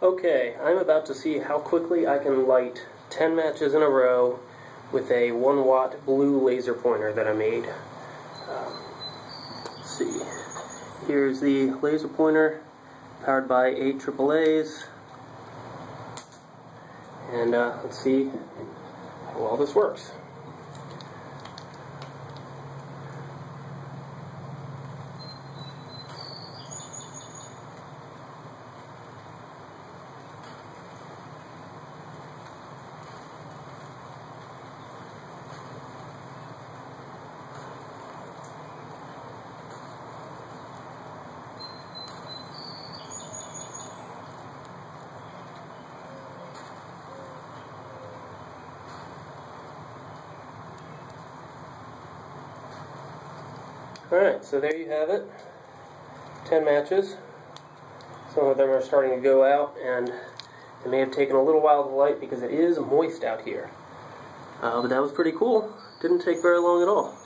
Okay, I'm about to see how quickly I can light 10 matches in a row with a 1 watt blue laser pointer that I made. Um, see, here's the laser pointer powered by 8 AAA's. And uh, let's see how well this works. Alright, so there you have it. 10 matches. Some of them are starting to go out, and it may have taken a little while to light because it is moist out here. Uh, but that was pretty cool. Didn't take very long at all.